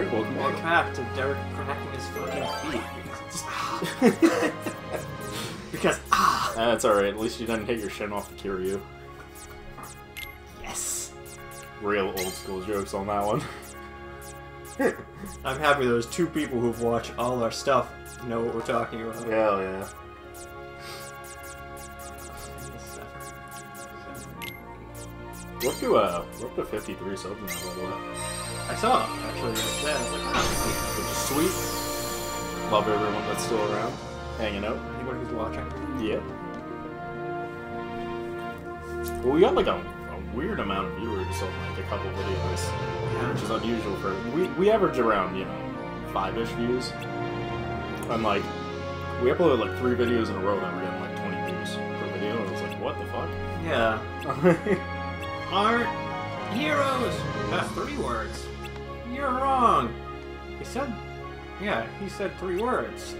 Alright, welcome Welcome back. back to Derek cracking his fucking feet. because ah, That's alright, at least you didn't hit your shin off the Kiryu. yes. Real old school jokes on that one. I'm happy there's two people who've watched all our stuff know what we're talking about. Hell yeah. We're up to, uh, we're up to 53 subs now, by the way. I saw it, actually other. I was like, oh, Which is sweet. Love everyone that's still around, hanging out. anybody who's watching. Yeah. Well, we got like a, a weird amount of viewers on like a couple videos, which is unusual for we we average around you know five ish views. I'm like, we uploaded like three videos in a row that were getting like 20 views per video, and I was like, what the fuck? Yeah. Art heroes. That's three words. You're wrong. He said, yeah, he said three words.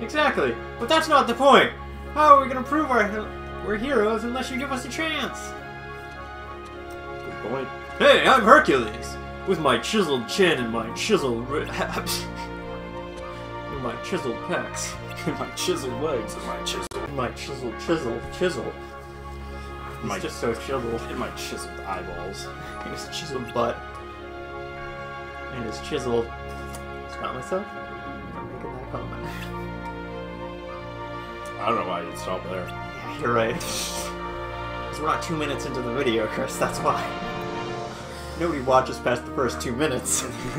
Exactly. But that's not the point. How are we gonna prove our we're heroes unless you give us a chance? Good point. Hey, I'm Hercules with my chiseled chin and my chiseled and my chiseled pecs, my chiseled legs and my chiseled, and my chiseled chisel chisel. He's My- just so chiseled. and my chiseled eyeballs. and his chiseled butt and his chiseled. Stop myself from making that comment. I don't know why you'd stop there. Yeah, you're right. Because we're not two minutes into the video, Chris. That's why. Nobody watches past the first two minutes.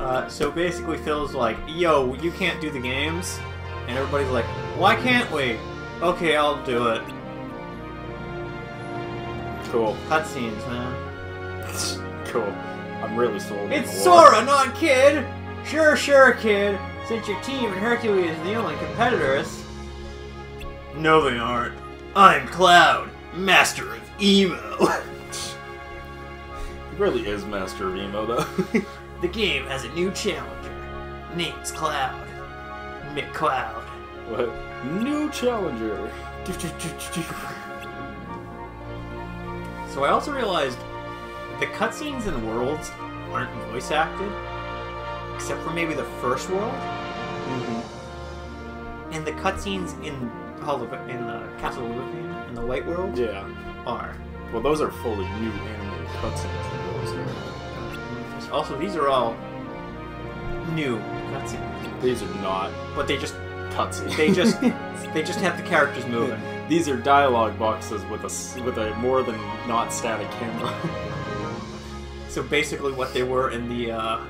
uh, so basically, Phil's like, "Yo, you can't do the games," and everybody's like, "Why can't we?" Okay, I'll do it. Cool. Cutscenes, man. Cool. I'm really sold. It's. Sora, not Kid! Sure, sure, Kid. Since your team and Hercules are the only competitors. No, they aren't. I'm Cloud, master of emo. He really is Master of Emo, though. the game has a new challenger. Name's Cloud. Mick Cloud. what? New challenger. So I also realized the cutscenes and worlds aren't voice acted, except for maybe the first world, Mm-hmm. and the cutscenes in Hall of in uh, Castle of Oblivion in the White World Yeah. are. Well, those are fully new animated cutscenes. Also, these are all new cutscenes, These are not but they just cutscenes. they just they just have the characters moving. These are dialogue boxes with a with a more than not static camera. So basically, what they were in the uh,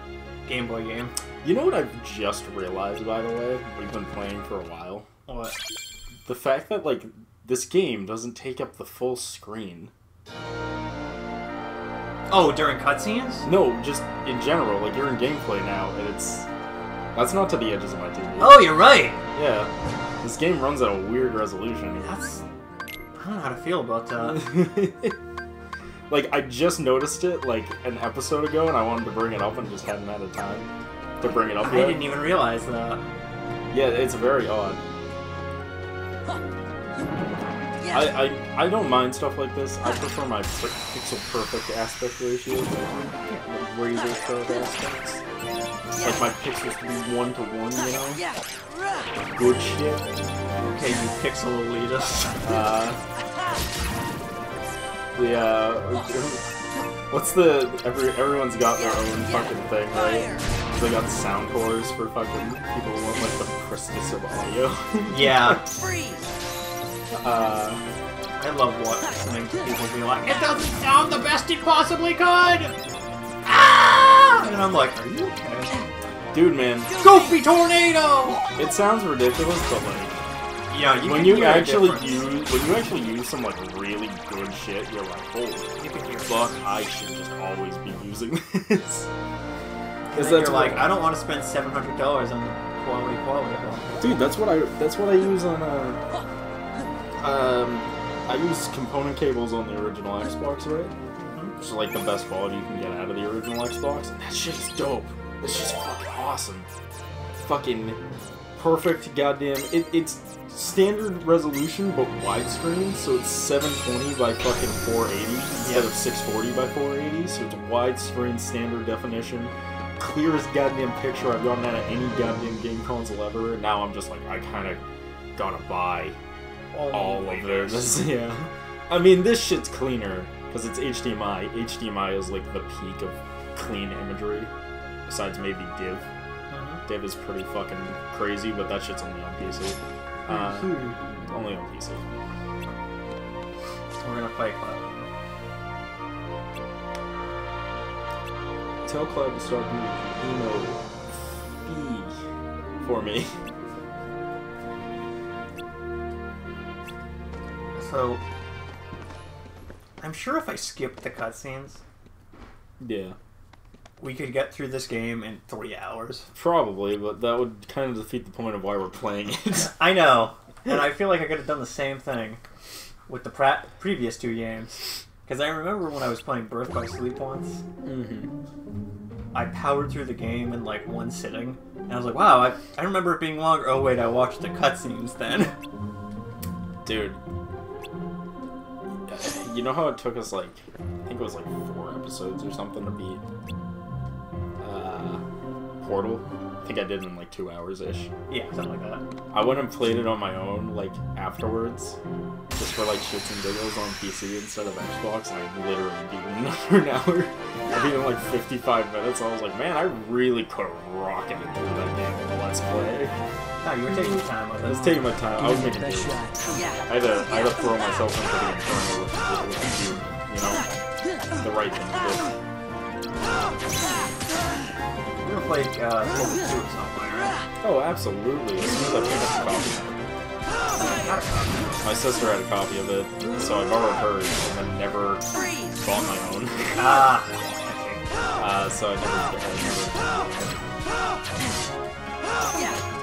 Game Boy game. you know what I've just realized, by the way? We've been playing for a while. What? The fact that like this game doesn't take up the full screen. Oh, during cutscenes? No, just in general. Like you're in gameplay now, and it's that's not to the edges of my TV. Oh, you're right. Yeah, this game runs at a weird resolution. That's. I don't know how to feel about that. Uh, like I just noticed it like an episode ago, and I wanted to bring it up and just hadn't had the time to bring it up I yet. didn't even realize that. Yeah, it's very odd. I, I I don't mind stuff like this. I prefer my per- pixel perfect aspect ratio, like razor sharp aspects. Like my pixels to be one to one, you know. Good shit. Okay, you pixel elitist. Uh, the uh, what's the every everyone's got their own fucking thing, right? They got sound cores for fucking people who want like the crispness of audio. Yeah, uh, I love watching people be like, it doesn't sound the best it possibly could! And I'm like, are you okay? dude, man, Goofy tornado! it sounds ridiculous, but like Yeah, you when can you hear actually use when you actually use some like really good shit, you're like, holy You fuck, I should just always be using this. Because that's you're like, I don't want to spend seven hundred dollars on quality quality. quality. Dude, that's what I that's what I use on uh um I use component cables on the original Xbox, right? Which is like the best quality you can get out of the original Xbox. And that shit is dope. That shit's fucking awesome. Fucking perfect goddamn. It, it's standard resolution but widescreen, so it's 720 by fucking 480 instead of 640 by 480. So it's widescreen standard definition, clearest goddamn picture I've gotten out of any goddamn game console ever. And now I'm just like, I kind of gotta buy all of this. yeah. I mean, this shit's cleaner because it's HDMI. HDMI is like the peak of clean imagery, besides maybe Div. Mhm. Div is pretty fucking crazy, but that shit's only on PC. Uh, only on PC. We're gonna fight Cloud. Tell Cloud to start doing emo feed for me. So, I'm sure if I skipped the cutscenes, Yeah, we could get through this game in three hours. probably, but that would kind of defeat the point of why we're playing it. I know, and I feel like I could have done the same thing with the previous two games. Because I remember when I was playing Birth by Sleep once, mm-hmm. I powered through the game in like one sitting, and I was like, "Wow, I, I remember it being longer." Oh wait, I watched the cutscenes then. Dude, you know how it took us like, I think it was like four episodes or something to beat uh, Portal? I think I did in like two hours ish. yeah, something like that. I went and played it on my own, like afterwards, just for like shits and giggles on PC instead of Xbox, and I literally beat it in under an hour. I beat it in like 55 minutes. I was like, man, I really could have rocketed through that game in a Let's Play. No, you were taking your time with I was taking my time. I was making Best do. shot. I had to, I had to throw myself into the inferno with, with, with the cube, you know? The right thing to You're gonna play uh, Portal 2 at some point, right? do. Oh, absolutely. As soon as I pick up a copy. Not a copy. My sister had a copy of it, so I borrowed hers and then never bought my own. Ah, Uh, so I never, I never see.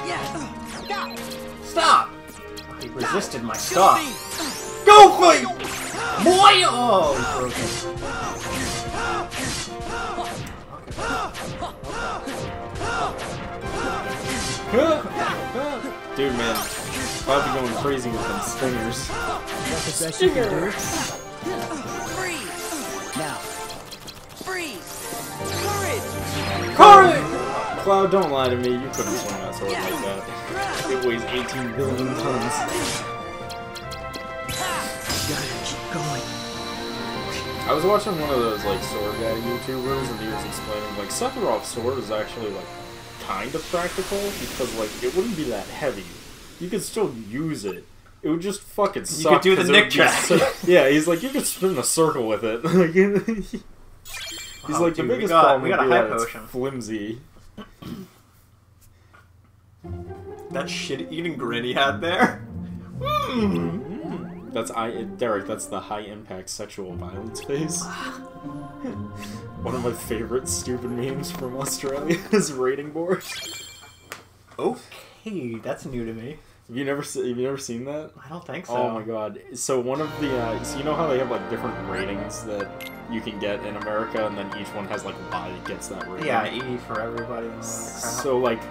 Stop! He resisted my stop. Go for you! Boy! Oh, he's broken. Dude, man, I'll be going crazy with them stingers. That's Cloud, don't lie to me. You couldn't swing that sword like that. It weighs 18 billion tons. you gotta keep going. I was watching one of those like sword guy YouTubers, and he was explaining like Sephiroth's sword is actually like kind of practical because like it wouldn't be that heavy. You could still use it. It would just fucking suck. You could do the 'cause it would Nick track. so- yeah, he's like you could spin a circle with it. He's Oh, like dude, the we biggest got- problem we got a high that it's potion. flimsy. That shit eating grin he had there. Mm. That's I Derek. That's the high impact sexual violence face. One of my favorite stupid memes from Australia is rating board. Okay, that's new to me. Have you never se- have you never seen that? I don't think so. Oh my god! So one of the uh, so you know how they have like different ratings that you can get in America, and then each one has like why it gets that rating. Yeah, E for everybody. and all that crap. So like,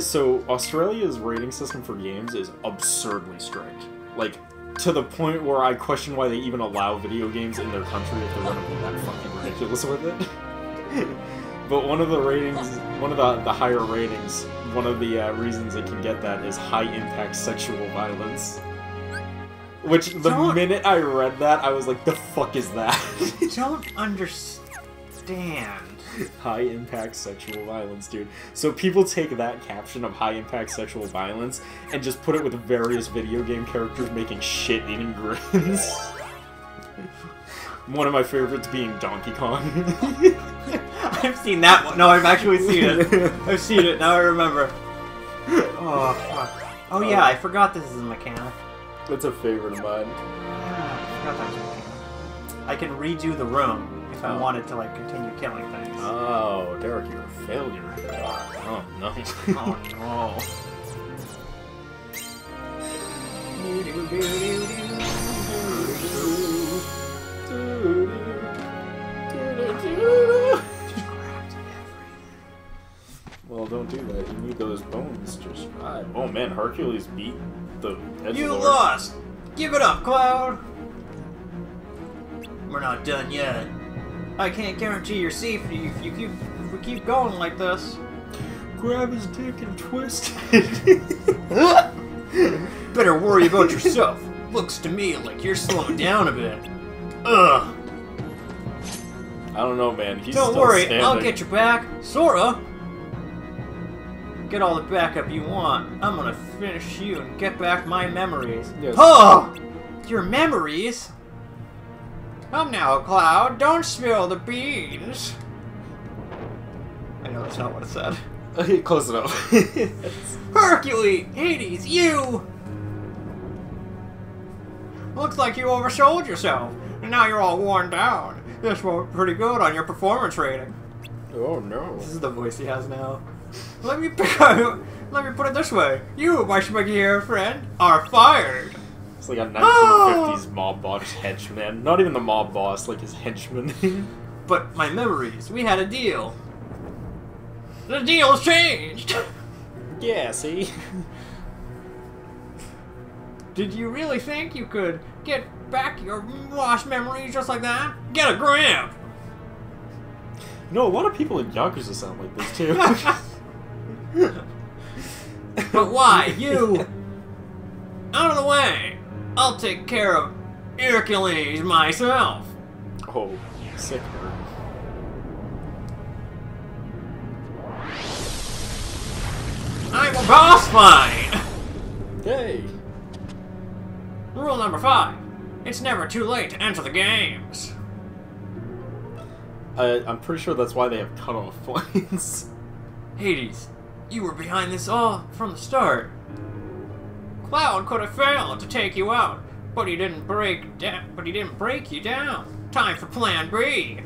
so Australia's rating system for games is absurdly strict. Like to the point where I question why they even allow video games in their country if they're gonna be that fucking ridiculous with it. but one of the ratings, one of the the higher ratings, one of the uh, reasons it can get that is high impact sexual violence. Which the Don't- minute I read that, I was like, "The fuck is that?" don't understand. high impact sexual violence, dude. So people take that caption of high impact sexual violence and just put it with various video game characters making shit eating grins. One of my favorites being Donkey Kong. I've seen that one. No, I've actually seen it. I've seen it. Now I remember. Oh fuck. Oh yeah, I forgot this is a mechanic. That's a favorite of mine. Ah, I forgot that was a mechanic. I can redo the room if I Oh. wanted to like continue killing things. Oh, Derek, you're a failure. Oh no. oh Well, don't do that. You need those bones to survive. Oh man, Hercules beat the Edgelord. You lost! Give it up, Cloud! We're not done yet. I can't guarantee your safety if you keep if we keep going like this. Grab his dick and twist it. Better worry about yourself. Looks to me like you're slowing down a bit. Ugh. I don't know, man. He's Don't still worry, standing. I'll get your back. Sora. Get all the backup you want. I'm gonna finish you and get back my memories. Yes. Oh! Your memories? Come now, Cloud. Don't spill the beans. I know that's not what it said. Okay, close enough. Hercules! Hades, you! Looks like you oversold yourself, and now you're all worn down. This won't pretty good on your performance rating. oh no. This is the voice he has now. Let me pick Let me put it this way: You, my hair friend, are fired. It's like a 1950s Oh! Ah! mob boss henchman. Not even the mob boss, like his henchman. But my memories, we had a deal. The deal's changed. yeah, see? Did you really think you could get back your lost memories just like that? Get a grip. No, a lot of people in Yakuza sound like this too. But why? You! Out of the way! I'll take care of Hercules myself! oh, sick bird. I'm a boss fight! Hey! Rule number five. It's never too late to enter the games. I, I'm pretty sure that's why they have cutoff points. Hades, you were behind this all from the start. Cloud could have failed to take you out, but he didn't break da- but he didn't break you down. Time for plan B.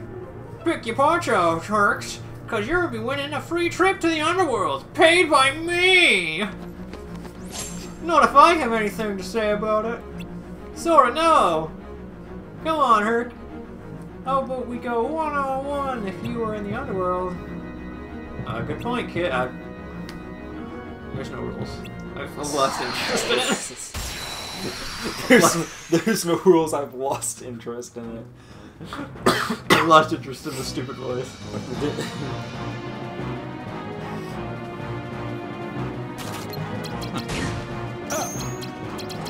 Pick your poncho, Turks, cause you'll be winning a free trip to the underworld, paid by me! Not if I have anything to say about it. Sora, no! Come on, Herc. How about we go one on one if you were in the underworld? Uh, good point, kid. I... There's no rules. I've lost interest in it. there's, there's no rules. I've lost interest in it. I've lost interest in the stupid voice.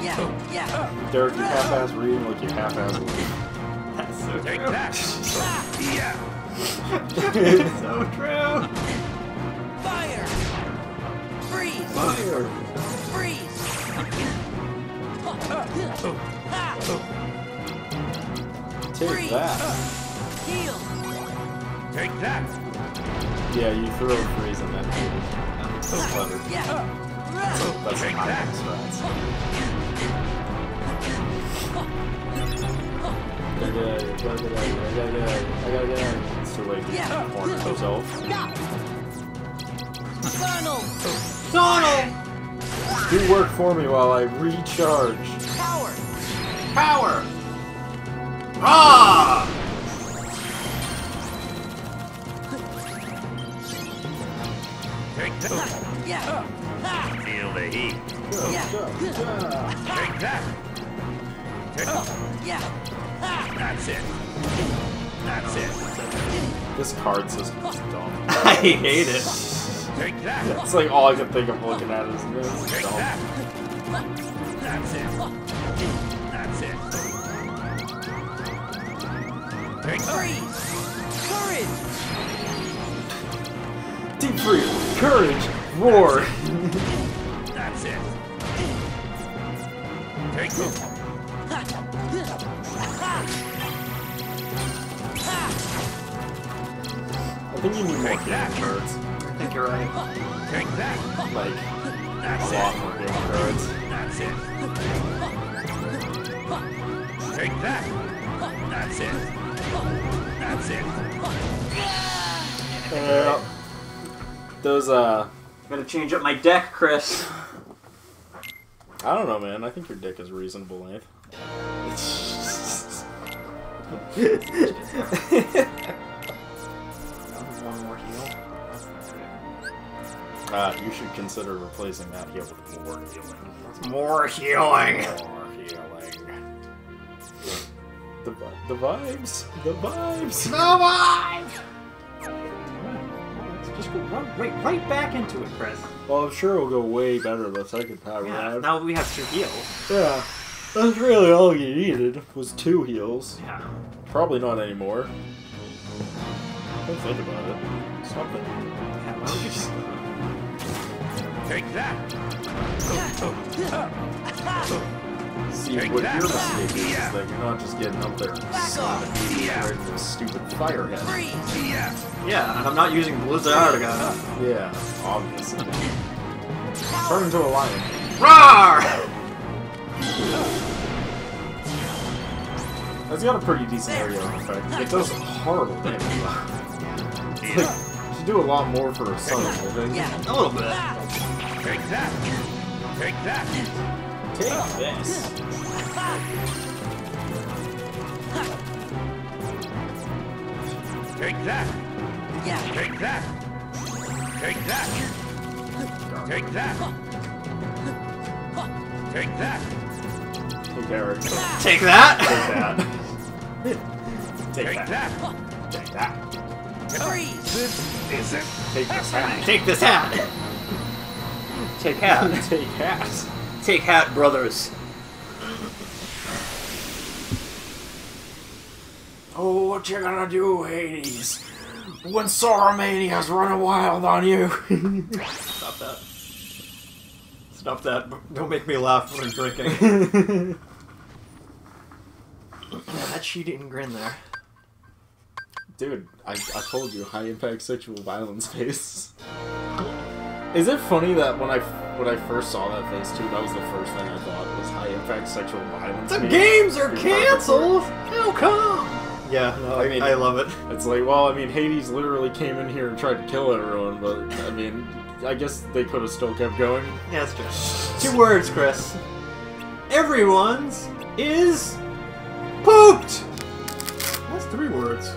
Yeah, yeah. Derek, you half-ass reading like you half-ass reading. That's so Take true. that! Yeah! so true. Fire! Freeze! Fire! Freeze! Ha! Take Freeze. that. Heal! Take that! Yeah, you throw a freeze and then so clever. Yeah! That's Take my that. strats. I gotta get out of here. I gotta get out of here. I gotta get out of here. I gotta get out of here. It's too late. Yeah. You cornered yourself. Funnel! Donald! Do work for me while I recharge. Power! Power! Raw! Take that! Yeah! Ha! Feel the heat. Go, Yeah. go, go. Take that! Take Yeah! Ha! That's it. That's it. This card system is dumb. I hate it. Take that! It's like all I can think of looking at is this. Take Dumb. that! That's it. That's it. Take that! Freeze! Courage! Deep freeze, courage, roar. That's it. Take this. Ha! Ha! Ha! I think you need more Take that. game cards. I you're right. Take that. Like That's a lot it. more game cards. That's it. Take that. That's it. That's it. Uh, those uh, Gotta change up my deck, Chris. I don't know, man. I think your dick is reasonable length. One more heal. Uh, consider replacing that heal with more healing. More healing. More healing. The, vi- the vibes. The vibes. Survive! Let's just go run right, right back into it, Chris. Well, I'm sure it'll go way better the second time Yeah, around. now we have two heals. Yeah. That's really all you needed was two heals. Yeah. Probably not anymore. Don't think about it. Something. yeah Take that. See, Take what that. your mistake is, Yeah. is that you're not just getting up there and people Yeah. right the stupid firehead. Yeah. Yeah, and I'm not using Blizzard Artigan. Yeah, obviously. Turn into a lion. Roar! That's got a pretty decent area effect. It does horrible damage. You should do a lot more for a son, I think. Yeah. A little bit. Take that. Take that. Take this. Take that. Yeah. Take that. Take that. Take that. Take that. Take Eric. Take Take that! that. Take Take that. that. Take that. Freeze! This isn't. Take this hat. Take this hat! Take hat. Take hat. Take hat, brothers. Oh, what you gonna do, Hades? When Soramania's running wild on you. Stop that. Stop that. Don't make me laugh when I'm drinking. yeah, that cheating grin there. Dude, I, I told you, high impact sexual violence face. Is it funny that when I when I first saw that face too, that was the first thing I thought was high impact sexual violence. The games are canceled! How come? Yeah, no, I, I mean- I love it. It's like, well, I mean, Hades literally came in here and tried to kill everyone, but I mean, I guess they could have still kept going. Yeah, that's true. Two words, Chris. Everyone's is pooped! That's three words.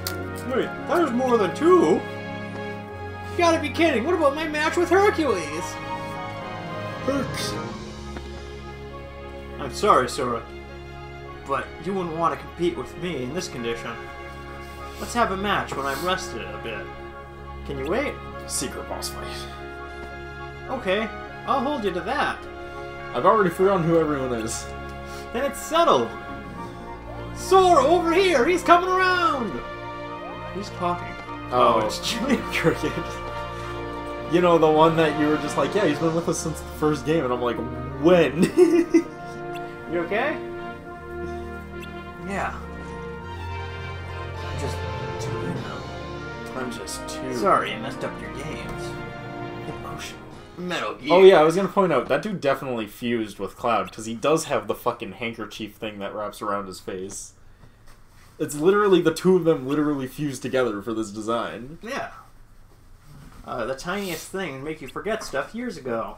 Wait, there's more than two. You gotta be kidding. What about my match with Hercules? Hurts. I'm sorry, Sora. But you wouldn't want to compete with me in this condition. Let's have a match when I'm rested a bit. Can you wait? Secret boss fight. Okay, I'll hold you to that. I've already forgotten who everyone is. Then it's settled. Sora, over here! He's coming around! Who's talking? Oh, oh it's Jiminy Cricket. You know, the one that you were just like, yeah, he's been with us since the first game, and I'm like, when? You okay? Yeah. I'm Just too. I'm just too. Sorry, I messed up your games. Emotional. Metal Gear. Oh yeah, I was gonna point out that dude definitely fused with Cloud because he does have the fucking handkerchief thing that wraps around his face. It's literally the two of them literally fused together for this design. Yeah. Uh, the tiniest thing make you forget stuff years ago.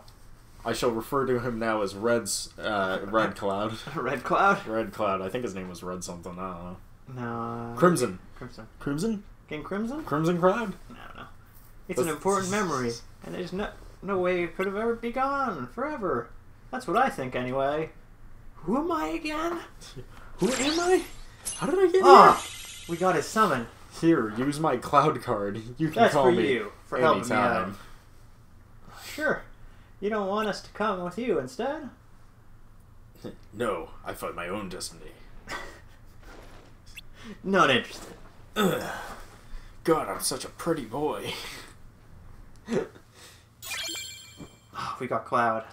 I shall refer to him now as Red's uh, Red Cloud. Red Cloud? Red Cloud. I think his name was Red something. I don't know. No. Crimson. Crimson. Crimson. King Crimson? Crimson Cloud. No, no. It's an important memory, and there's no no way it could have ever be gone forever. That's what I think, anyway. Who am I again? Who am I? How did I get here? we got his summon. here? Use my Cloud card. You can That's call for me you for helping me out. Sure. You don't want us to come with you instead? No, I fight my own destiny. Not interested. God, I'm such a pretty boy. Oh, we got Cloud.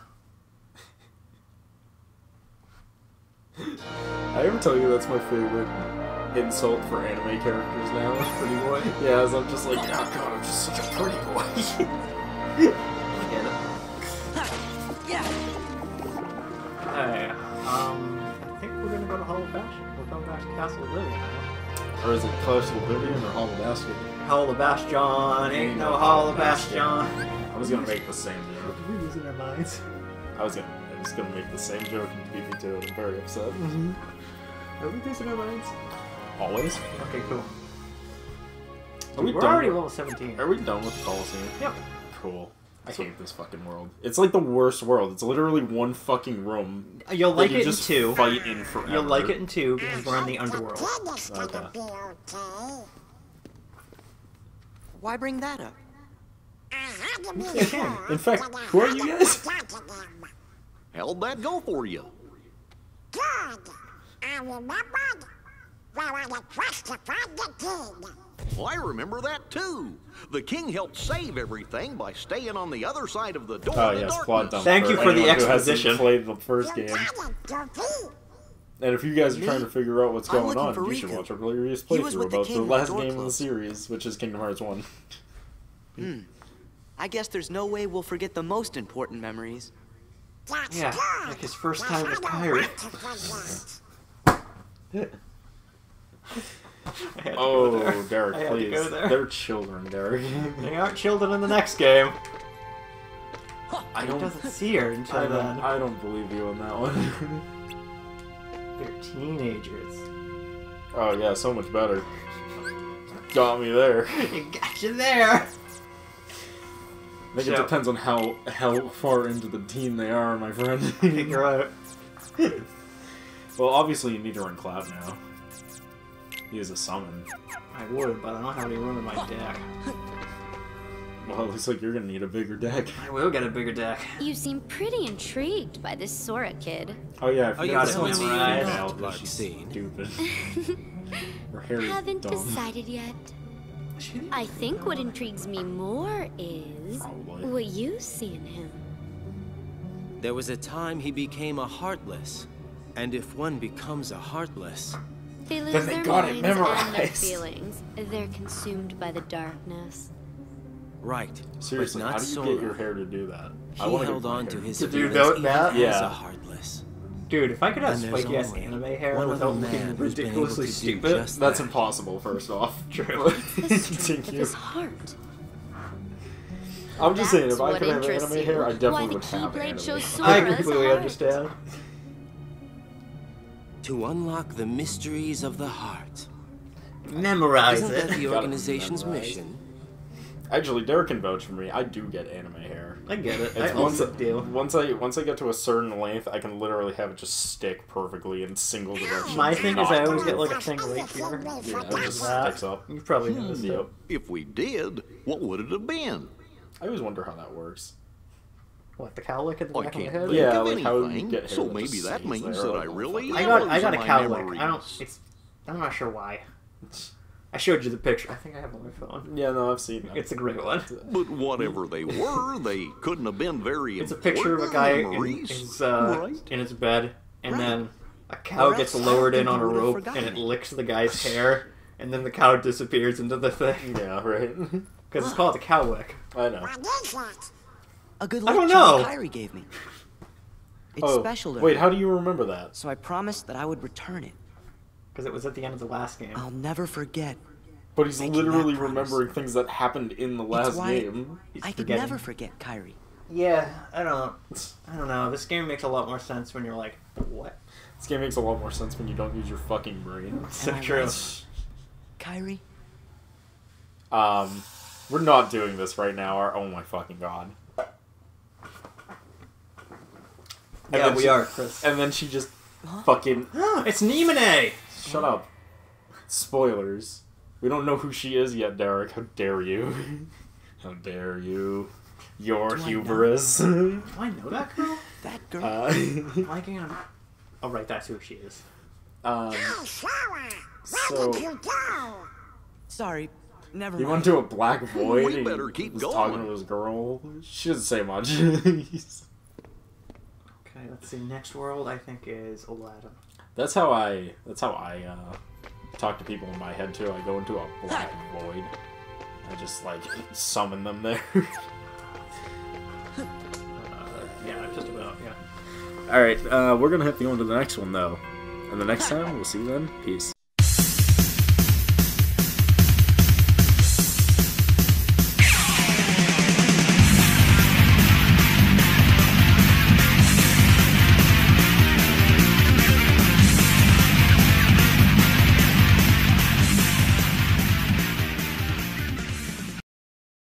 I ever tell you that's my favorite insult for anime characters now? Pretty boy. Yeah, as I'm just like, oh god, I'm just such a pretty boy. I get it. Yeah. Hey, um, I think we're gonna go to Hollow Bastion. We're going back to Castle Oblivion now. or is it of Oblivion or Hollow Bastion? Hollow Bastion, ain't no Hall Hollow Bastion. I was gonna make the same joke. We're losing our minds. I was gonna, I was gonna make the same joke and beat me to it. I'm very upset. Are we losing our minds? Always. Okay, cool. Are we We're done already with- level 17. Are we done with Coliseum? Yep. Cool. I hate this fucking world. It's like the worst world. It's literally one fucking room. Uh, you'll like you it in two. Fight in forever. You'll like it in two because we're in the underworld. Okay. Why bring that up? Uh-huh, in fact, who are you guys? How'd that go for you? Good. I remembered where I had justified the king. Well, I remember that too. The king helped save everything by staying on the other side of the door Oh yes, darkness. plot dump. Thank you for the anyone who hasn't exposition. Played the first game, got it, Goofy. and if you guys are trying to figure out what's going on, for you should watch our previous He was playthrough with the about the the last door game in the series, which is Kingdom Hearts One. Hmm. I guess there's no way we'll forget the most important memories. Yeah, like his first time I with don't Kairi. want to forget. I had to go Oh, there. Derek, I had to please. there. They're children, Derek. They aren't children in the next game. I He don't. doesn't see her until I don't, then. I don't believe you on that one. They're teenagers. oh yeah, so much better. Got me there. Got you there. I think it depends on how how far into the team they are, my friend. Figure out. well, obviously you need to run Cloud now. He is a summon. I would, but I don't have any room in my deck. Well, it looks like you're gonna need a bigger deck. I will get a bigger deck. You seem pretty intrigued by this Sora kid. Oh yeah, oh, I Oh, forgot you got this it one's memorized. female, Like but she's scene. stupid. Her hair is Haven't dumb. decided yet. I think what intrigues me more is what you see in him. There was a time he became a heartless. And if one becomes a heartless, They lose Then they their got it minds and their feelings. They're consumed by the darkness. right. Seriously, not how do you Sora. get your hair to do that? He I want held on to his To do feelings that- even that? as Yeah. a heartless. Dude, if I could have And there's spiky ass anime hair one without other looking man who's been able ridiculously to do stupid, just That's that. impossible. First off, True. The strength Thank you. his heart. I'm just saying, if I what could have anime you. hair, I Why definitely the would have Keyblade anime. shows hair. I Sora's completely heart. understand. To unlock the mysteries of the heart. Memorize Isn't that the organization's mission? Actually, Derek can vouch for me. I do get anime hair. I get it. I It's once, also do. once I once I get to a certain length, I can literally have it just stick perfectly in single direction. My thing is I always get like a That's thing right here. Yeah, it just That. sticks up. You probably hmm, noticed it. Yep. If we did, what would it have been? I always wonder how that works. What, the cowlick at the I back of my can't head? Yeah, of like how you anything, get so that maybe that means that I really. I got I got a losing my cowlick. I don't it's I'm not sure why. I showed you the picture. I think I have on my phone. Yeah, no, I've seen that. It's a great one. But whatever they were, they couldn't have been very It's a picture of a guy in memories, his uh, right? in his bed, and Right. then a cow gets lowered in on a rope, forgotten and it it. licks the guy's hair, and then the cow disappears into the thing yeah, right. because it's called a cowlick. I know. What is that? A good I don't luck charm know. Kairi gave me. It's oh, special to wait, her, how do you remember that? so I promised that I would return it. Because it was at the end of the last game. I'll never forget. But he's literally remembering things that happened in the last why game. I could never forget Kairi. Yeah, I don't. I don't know. This game makes a lot more sense when you're like, what? This game makes a lot more sense when you don't use your fucking brain. So true. right? Kairi, Um, we're not doing this right now. Our, oh my fucking god. And Yeah, then we she- are, Chris. And then she just fucking it's Namine! Shut up. Spoilers. We don't know who she is yet, Derek. How dare you? How dare you? Your Do I hubris. Do I know that girl? that girl. uh, Why on? Oh, right, that's who she is. um, Hey, Sarah, So- did you go? Sorry, never he mind. went to a black void. We and better keep was going. talking to his girl. She doesn't say much. Okay, let's see. Next world, I think, is Aladdin. That's how I. That's how I uh, talk to people in my head too. I go into a black void. I just like summon them there. Uh, yeah, just about, yeah. All right, uh, we're gonna have to go into the next one though, and the next time we'll see you then. Peace.